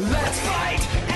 Let's fight!